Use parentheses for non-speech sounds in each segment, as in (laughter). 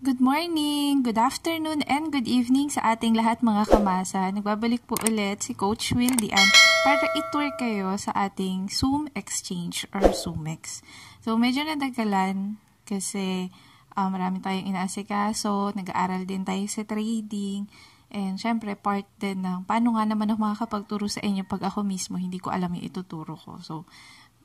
Good morning, good afternoon, and good evening sa ating lahat mga kamasa. Nagbabalik po ulit si Coach Will Dian para itour kayo sa ating Zoom Exchange or Zoomex. So medyo nadagalan kasi uh, marami tayong inaasikaso, nag-aaral din tayo sa trading, and syempre part din ng paano nga naman ako makakapagturo sa inyo pag ako mismo hindi ko alam yung ituturo ko. So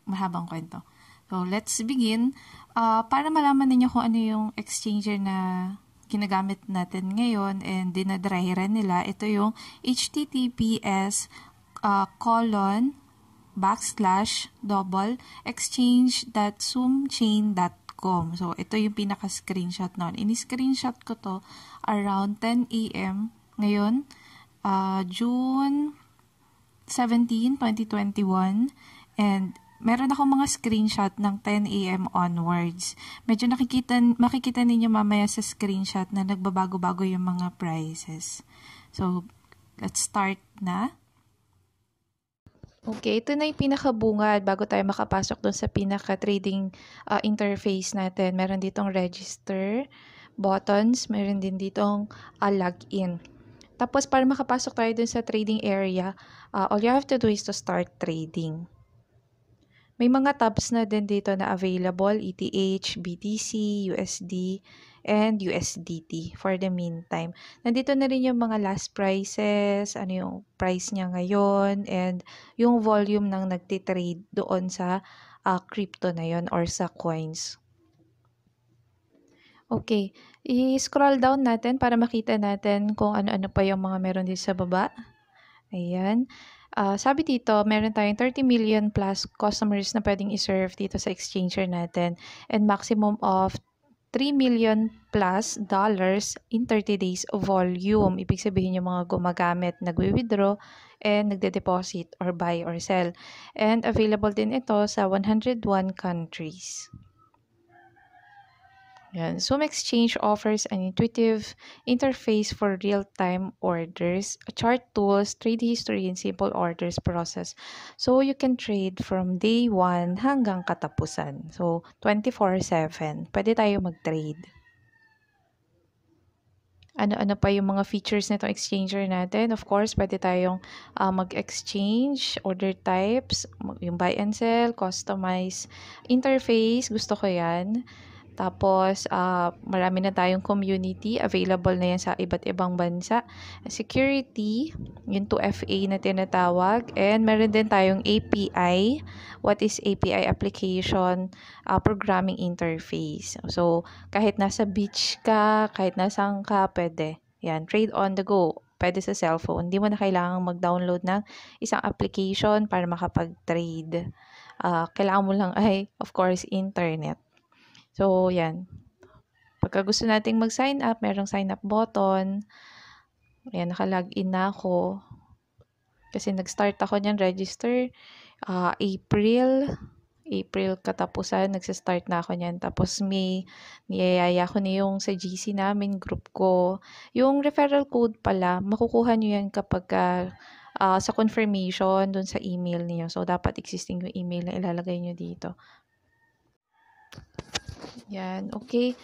mahabang kwento. So, let's begin. Uh, para malaman ninyo kung ano yung exchanger na ginagamit natin ngayon and dinadryran nila, ito yung https uh, colon backslash double exchange.zoomchain.com. So, ito yung pinaka-screenshot nun. Ini-screenshot ko to around 10 a.m. ngayon, uh, June 17, 2021. And meron ako mga screenshot ng 10 a.m. onwards. Medyo nakikita, makikita ninyo mamaya sa screenshot na nagbabago-bago yung mga prices. So, let's start na. Okay, ito na yung pinakabungad bago tayo makapasok dun sa pinaka-trading uh, interface natin. Meron ditong register, buttons, meron din ditong uh, login. Tapos, para makapasok tayo dun sa trading area, uh, all you have to do is to start trading. May mga tabs na din dito na available, ETH, BTC, USD, and USDT for the meantime. Nandito na rin yung mga last prices, ano yung price niya ngayon, and yung volume ng nagtitrade doon sa uh, crypto na yon or sa coins. Okay, i-scroll down natin para makita natin kung ano-ano pa yung mga meron dito sa baba. Ayan. Uh, sabi dito, meron tayong 30 million plus customers na pwedeng i-serve dito sa exchanger natin and maximum of 3 million plus dollars in 30 days volume. Ibig sabihin yung mga gumagamit, nagwi-withdraw, and nagde-deposit or buy or sell. And available din ito sa 101 countries. Yan. Zoom Exchange offers an intuitive interface for real-time orders, chart tools, trade history, and simple orders process. So, you can trade from day 1 hanggang katapusan. So, 24-7. Pwede tayo mag-trade. Ano-ano pa yung mga features nitong exchanger natin? Of course, pwede tayong uh, mag-exchange, order types, yung buy and sell, customize interface. Gusto ko yan. Tapos, uh, marami na tayong community. Available na yan sa iba't ibang bansa. Security, yung 2FA na tinatawag. And meron din tayong API. What is API? Application uh, Programming Interface. So, kahit nasa beach ka, kahit nasaan ka, pwede. Yan, trade on the go. Pwede sa cellphone. Hindi mo na kailangang mag-download ng isang application para makapag-trade. Uh, kailangan mo lang ay, of course, internet. So, yan. Pagka gusto nating mag-sign up, merong sign up button. Ayan, naka-login na ako. Kasi nag-start ako niyan, register. Uh, April. April katapusan, nagsa-start na ako niyan. Tapos may niyayaya ko na yung sa GC namin, group ko. Yung referral code pala, makukuha niyo yan kapag uh, sa confirmation dun sa email niyo. So, dapat existing yung email na ilalagay niyo dito. Yan, okay.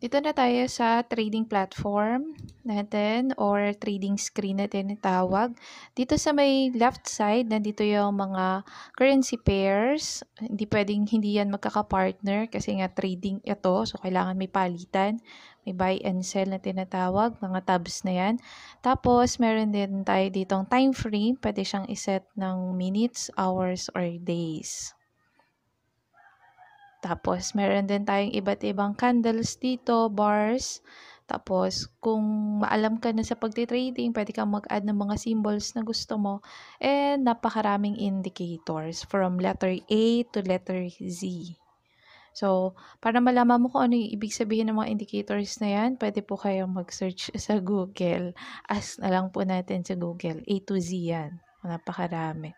Dito na tayo sa trading platform natin or trading screen na tinatawag. Dito sa may left side, nandito yung mga currency pairs. Hindi pwedeng hindi yan magkaka-partner kasi nga trading ito. So, kailangan may palitan. May buy and sell na tinatawag. Mga tabs na yan. Tapos, meron din tayo ditong time frame. Pwede siyang iset ng minutes, hours, or days. Tapos, meron din tayong iba't ibang candles dito, bars. Tapos, kung maalam ka na sa pagti-trading, pwede kang mag-add ng mga symbols na gusto mo. And napakaraming indicators from letter A to letter Z. So, para malaman mo kung ano yung ibig sabihin ng mga indicators na yan, pwede po kayong mag-search (laughs) sa Google. Ask na lang po natin sa Google. A to Z yan. Napakarami.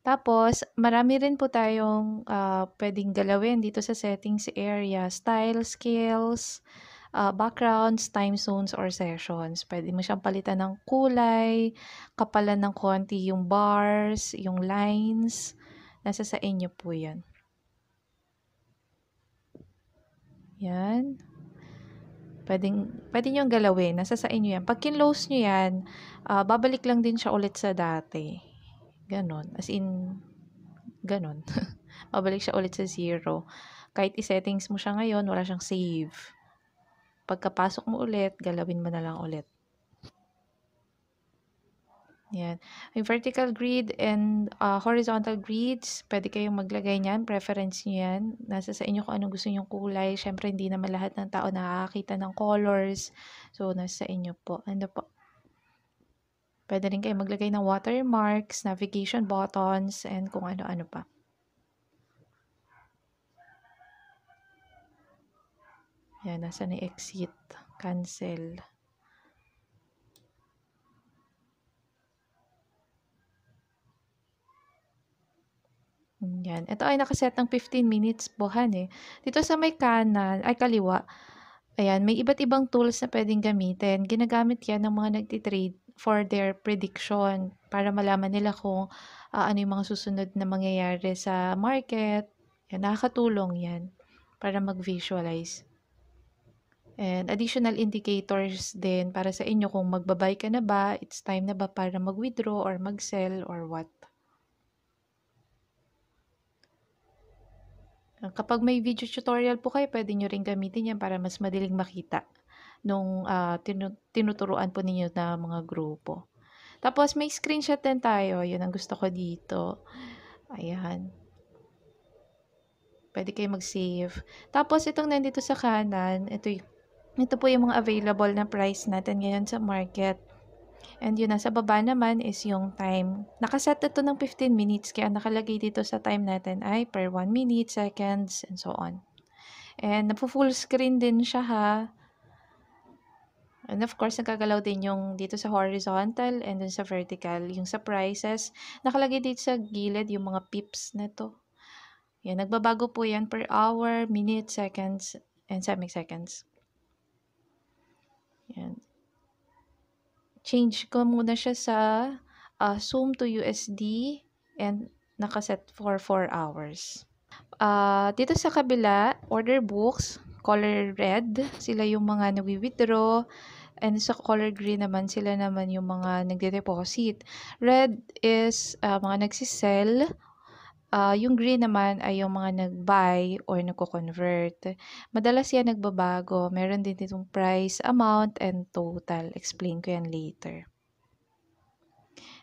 Tapos, marami rin po tayong uh, pwedeng galawin dito sa settings area. Style, scales, uh, backgrounds, time zones, or sessions. Pwede mo siyang palitan ng kulay, kapalan ng konti yung bars, yung lines. Nasa sa inyo po yan. Yan. Pwedeng, pwede nyo galawin. Nasa sa inyo yan. Pag kinlose nyo yan, uh, babalik lang din siya ulit sa dati. Ganon. As in, ganon. (laughs) babalik siya ulit sa zero. Kahit i-settings mo siya ngayon, wala siyang save. Pagkapasok mo ulit, galawin mo na lang ulit. Yan. May vertical grid and uh, horizontal grids, pwede kayong maglagay niyan, preference niyo yan. Nasa sa inyo kung anong gusto nyong kulay. Syempre, hindi naman lahat ng tao nakakakita ng colors. So, nasa sa inyo po. Ano po? Pwede rin kayo maglagay ng watermarks, navigation buttons, and kung ano-ano pa. Yan, nasa ni exit, cancel. Yan. Ito ay nakaset ng 15 minutes buhan eh. Dito sa may kanan, ay kaliwa, ayan, may iba't ibang tools na pwedeng gamitin. Ginagamit yan ng mga nagtitrade for their prediction para malaman nila kung uh, ano yung mga susunod na mangyayari sa market. Yan, nakakatulong yan para mag-visualize. And additional indicators din para sa inyo kung magbabay ka na ba, it's time na ba para mag-withdraw or mag-sell or what. Kapag may video tutorial po kayo, pwede nyo rin gamitin yan para mas madaling makita nung uh, tinu- tinuturuan po ninyo na mga grupo. Tapos may screenshot din tayo. Yun ang gusto ko dito. Ayan. Pwede kayo mag-save. Tapos itong nandito sa kanan, ito, ito po yung mga available na price natin ngayon sa market. And yun, nasa baba naman is yung time. Nakaset ito ng 15 minutes, kaya nakalagay dito sa time natin ay per 1 minute, seconds, and so on. And napo-full screen din siya ha. And of course, nagkagalaw din yung dito sa horizontal and then sa vertical, yung sa prices. Nakalagay dito sa gilid yung mga pips na to. Yan, nagbabago po yan per hour, minute, seconds, and semi-seconds. Yan change ko muna siya sa uh, Zoom to USD and nakaset for 4 hours. Uh, dito sa kabila, order books, color red, sila yung mga nagwi-withdraw. And sa color green naman, sila naman yung mga nagde-deposit. Red is uh, mga nagsisell Uh, yung green naman ay yung mga nag-buy or nagko-convert. Madalas yan nagbabago. Meron din ditong price, amount, and total. Explain ko yan later.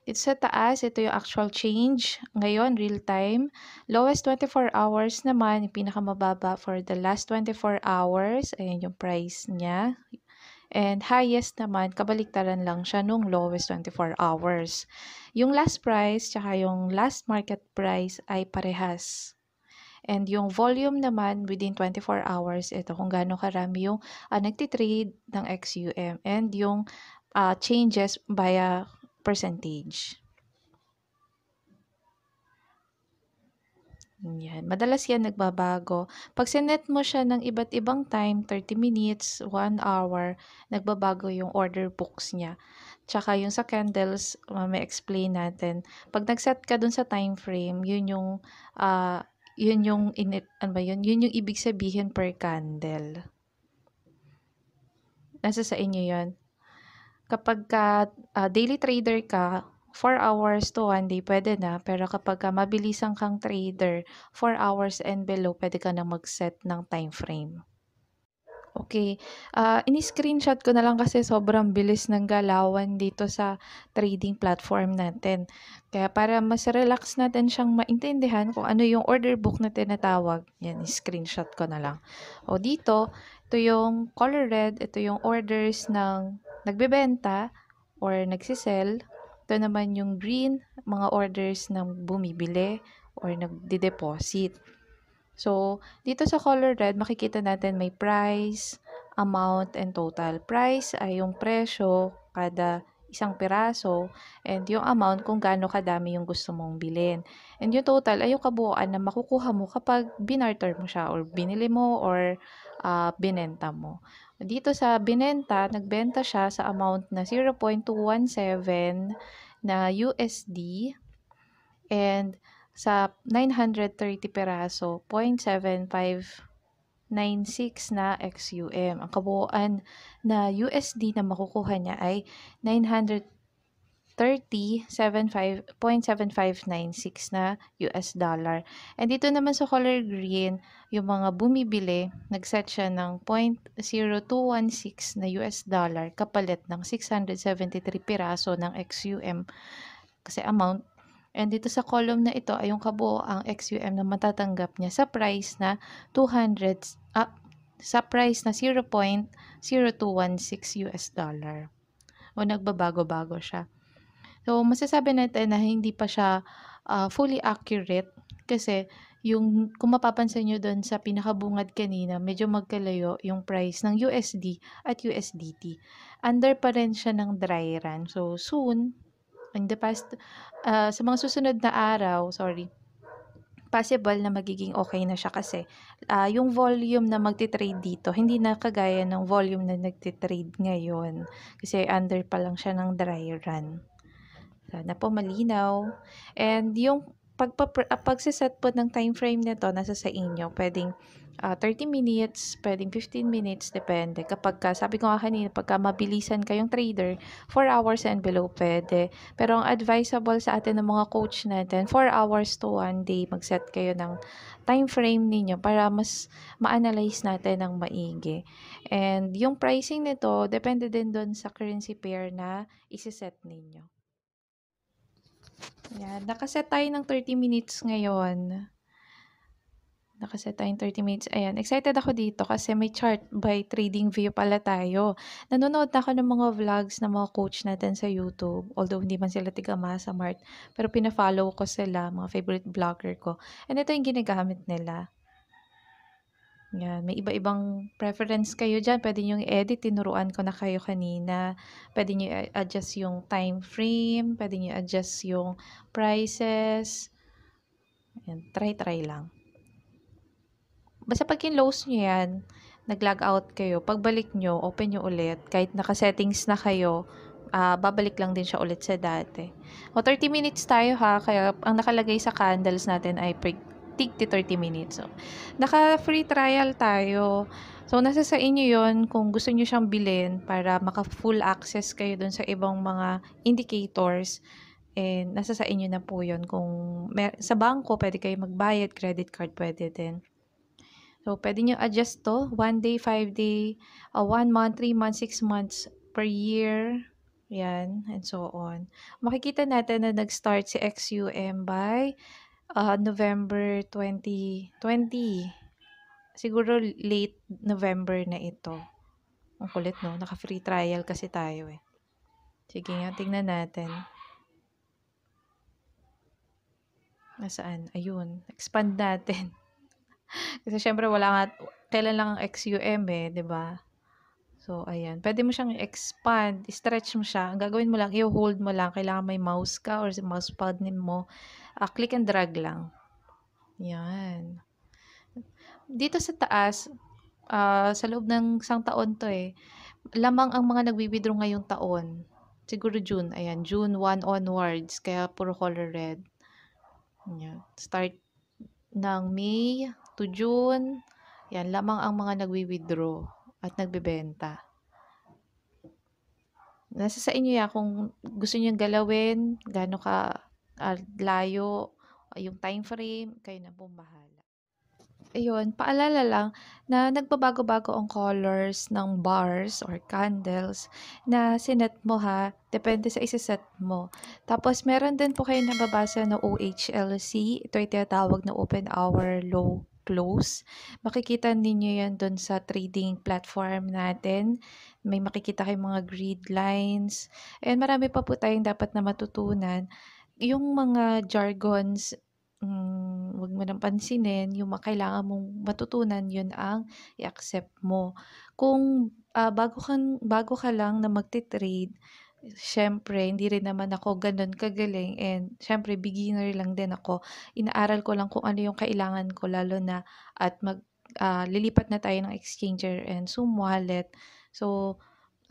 Dito sa taas, ito yung actual change. Ngayon, real time. Lowest 24 hours naman, yung pinakamababa for the last 24 hours. Ayan yung price niya. And highest naman, kabaliktaran lang siya nung lowest 24 hours. Yung last price, tsaka yung last market price ay parehas. And yung volume naman within 24 hours, ito kung gaano karami yung uh, nagtitrade ng XUM and yung uh, changes via percentage. Yan. Madalas yan nagbabago. Pag sinet mo siya ng iba't ibang time, 30 minutes, 1 hour, nagbabago yung order books niya. Tsaka yung sa candles, may explain natin. Pag nag-set ka dun sa time frame, yun yung, uh, yun yung, init, ano ba yun? Yun yung ibig sabihin per candle. Nasa sa inyo yun. Kapag ka, uh, daily trader ka, 4 hours to 1 day, pwede na. Pero kapag ka mabilisan kang trader, 4 hours and below, pwede ka na mag-set ng time frame. Okay. Uh, ini-screenshot ko na lang kasi sobrang bilis ng galawan dito sa trading platform natin. Kaya para mas relax natin siyang maintindihan kung ano yung order book na tinatawag, yan, screenshot ko na lang. O dito, ito yung color red, ito yung orders ng nagbebenta or nagsisell. Ito naman yung green, mga orders ng bumibili or nagde-deposit. So, dito sa color red, makikita natin may price, amount, and total. Price ay yung presyo kada isang piraso and yung amount kung gaano kadami yung gusto mong bilhin. And yung total ay yung kabuuan na makukuha mo kapag binarter mo siya or binili mo or uh, binenta mo. Dito sa binenta, nagbenta siya sa amount na 0.217 na USD and sa 930 peraso, 0.75 96 na XUM. Ang kabuuan na USD na makukuha niya ay 930.7596 na US dollar. And dito naman sa color green, yung mga bumibili, nagset siya ng 0.0216 na US dollar kapalit ng 673 piraso ng XUM kasi amount And dito sa column na ito ay yung kabuoang XUM na matatanggap niya sa price na 200 ah, sa price na 0.0216 US dollar. O nagbabago-bago siya. So masasabi natin na hindi pa siya uh, fully accurate kasi yung kung mapapansin nyo doon sa pinakabungad kanina, medyo magkalayo yung price ng USD at USDT. Under pa rin siya ng dry run. So soon, in the past, uh, sa mga susunod na araw, sorry, possible na magiging okay na siya kasi uh, yung volume na magti-trade dito, hindi na kagaya ng volume na nagti-trade ngayon. Kasi under pa lang siya ng dry run. Sana po malinaw. And yung pag, pagsiset po ng time frame nito, nasa sa inyo. Pwedeng uh, ah, 30 minutes, pwedeng 15 minutes, depende. Kapag ka, sabi ko nga kanina, pagka mabilisan kayong trader, 4 hours and below pwede. Pero ang advisable sa atin ng mga coach natin, 4 hours to 1 day, mag-set kayo ng time frame ninyo para mas ma-analyze natin ng maigi. And yung pricing nito, depende din doon sa currency pair na isi-set ninyo. Yan, nakaset tayo ng 30 minutes ngayon. Nakaset tayong 30 minutes. Ayan, excited ako dito kasi may chart by trading view pala tayo. Nanonood na ako ng mga vlogs ng mga coach natin sa YouTube. Although hindi man sila tiga sa Mart. Pero pina-follow ko sila, mga favorite vlogger ko. And ito yung ginagamit nila. Yan, may iba-ibang preference kayo dyan. Pwede nyo i-edit. Tinuruan ko na kayo kanina. Pwede nyo i-adjust yung time frame. Pwede nyo i-adjust yung prices. Yan, try-try lang. Basta pag kinlose nyo yan, nag-log out kayo, pagbalik nyo, open nyo ulit, kahit naka-settings na kayo, uh, babalik lang din siya ulit sa dati. O 30 minutes tayo ha, kaya ang nakalagay sa candles natin ay tig 30 minutes. So, naka-free trial tayo. So, nasa sa inyo yon kung gusto nyo siyang bilhin para maka-full access kayo dun sa ibang mga indicators. And nasa sa inyo na po yon Kung may, sa bangko, pwede kayo magbayad, credit card pwede din. So, pwede nyo adjust to. 1 day, 5 day, uh, 1 month, 3 months, 6 months per year. Yan, and so on. Makikita natin na nag-start si XUM by uh, November 2020. Siguro late November na ito. Ang kulit, no? Naka-free trial kasi tayo eh. Sige nga, tingnan natin. Nasaan? Ayun. Expand natin. (laughs) Kasi syempre wala nga, kailan lang ang XUM eh, ba? So, ayan. Pwede mo siyang expand, stretch mo siya. Ang gagawin mo lang, i-hold mo lang. Kailangan may mouse ka or mouse pad mo. Uh, click and drag lang. Yan. Dito sa taas, uh, sa loob ng isang taon to eh, lamang ang mga nagwi-withdraw ngayong taon. Siguro June. Ayan, June 1 onwards. Kaya puro color red. Yan. Start ng May to June, yan lamang ang mga nagwi-withdraw at nagbebenta. Nasa sa inyo yan kung gusto niyo galawin, gaano ka uh, layo, yung time frame, kayo na pong bahala. Ayun, paalala lang na nagbabago-bago ang colors ng bars or candles na sinet mo ha. Depende sa isa-set mo. Tapos, meron din po kayo nababasa na OHLC. Ito ay tinatawag na open hour low close. Makikita ninyo yan doon sa trading platform natin. May makikita kayong mga grid lines. And marami pa po tayong dapat na matutunan. Yung mga jargons hmm, wag mo nang pansinin, yung kailangan mong matutunan, yun ang i-accept mo. Kung uh, bago, kan, bago ka lang na magte-trade, syempre, hindi rin naman ako ganun kagaling and syempre, beginner lang din ako. Inaaral ko lang kung ano yung kailangan ko lalo na at mag, uh, lilipat na tayo ng exchanger and Zoom wallet. So,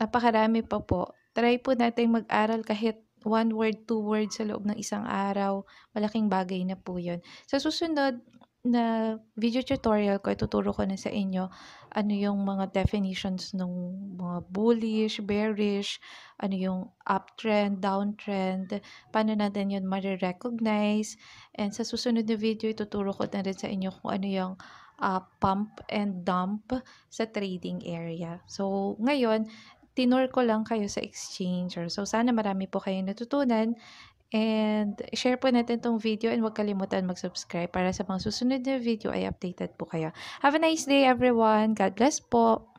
napakarami pa po. Try po natin mag-aral kahit one word, two words sa loob ng isang araw, malaking bagay na po yun. Sa susunod na video tutorial ko, ituturo ko na sa inyo ano yung mga definitions ng mga bullish, bearish, ano yung uptrend, downtrend, paano natin yun ma-recognize. And sa susunod na video, ituturo ko na rin sa inyo kung ano yung uh, pump and dump sa trading area. So, ngayon, tinur ko lang kayo sa exchanger. So, sana marami po kayong natutunan. And share po natin tong video and huwag kalimutan mag-subscribe para sa mga susunod na video ay updated po kayo. Have a nice day everyone. God bless po.